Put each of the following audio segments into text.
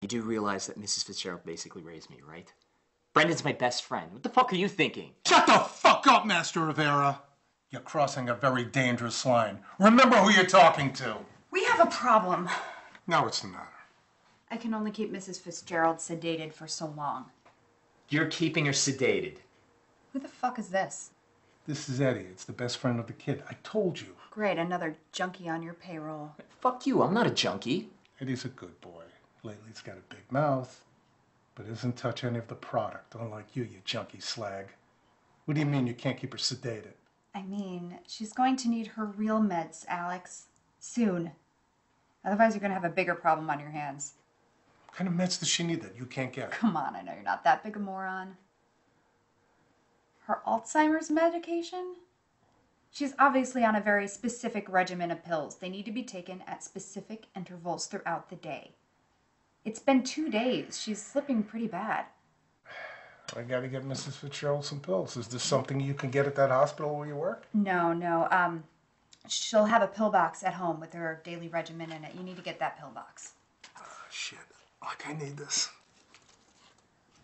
You do realize that Mrs. Fitzgerald basically raised me, right? Brendan's my best friend. What the fuck are you thinking? Shut the fuck up, Master Rivera. You're crossing a very dangerous line. Remember who you're talking to. We have a problem. Now what's the matter? I can only keep Mrs. Fitzgerald sedated for so long. You're keeping her sedated. Who the fuck is this? This is Eddie. It's the best friend of the kid. I told you. Great, another junkie on your payroll. Fuck you, I'm not a junkie. Eddie's a good boy. Lately he's got a big mouth, but doesn't touch any of the product, unlike you, you junkie slag. What do you mean you can't keep her sedated? I mean, she's going to need her real meds, Alex. Soon. Otherwise, you're going to have a bigger problem on your hands. What kind of meds does she need that you can't get? Come on, I know you're not that big a moron. Her Alzheimer's medication? She's obviously on a very specific regimen of pills. They need to be taken at specific intervals throughout the day. It's been two days. She's slipping pretty bad. I gotta get Mrs. Fitzgerald some pills. Is this something you can get at that hospital where you work? No, no. Um, she'll have a pill box at home with her daily regimen in it. You need to get that pill box. Oh, shit. Like I need this.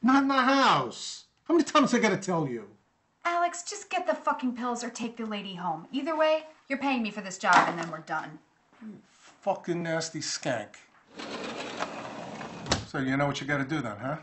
Not in the house. How many times I gotta tell you? Alex, just get the fucking pills or take the lady home. Either way, you're paying me for this job and then we're done. You Fucking nasty skank. So you know what you gotta do then, huh?